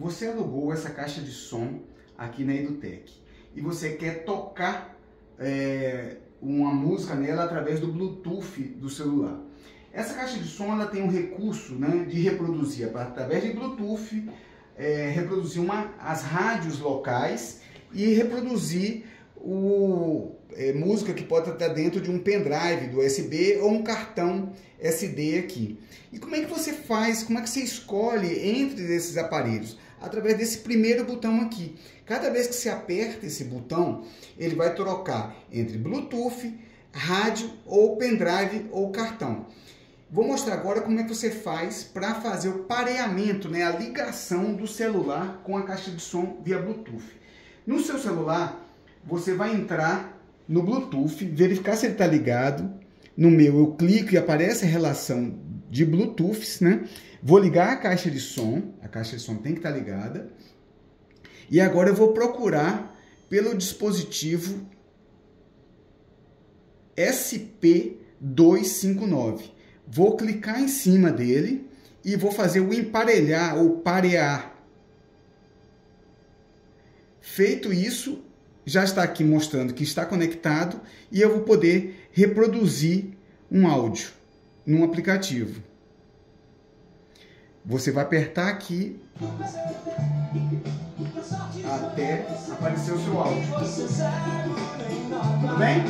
você alugou essa caixa de som aqui na Edutec e você quer tocar é, uma música nela através do Bluetooth do celular. Essa caixa de som ela tem um recurso né, de reproduzir através de Bluetooth, é, reproduzir uma, as rádios locais e reproduzir o, é, música que pode estar dentro de um pendrive do USB ou um cartão SD aqui. E como é que você faz, como é que você escolhe entre esses aparelhos? Através desse primeiro botão aqui. Cada vez que você aperta esse botão, ele vai trocar entre Bluetooth, rádio ou pendrive ou cartão. Vou mostrar agora como é que você faz para fazer o pareamento, né, a ligação do celular com a caixa de som via Bluetooth. No seu celular, você vai entrar no Bluetooth, verificar se ele está ligado. No meu, eu clico e aparece a relação de Bluetooths, né? Vou ligar a caixa de som, a caixa de som tem que estar tá ligada. E agora eu vou procurar pelo dispositivo SP259. Vou clicar em cima dele e vou fazer o emparelhar ou parear. Feito isso, já está aqui mostrando que está conectado e eu vou poder reproduzir um áudio num aplicativo. Você vai apertar aqui até aparecer o seu áudio. Tudo bem?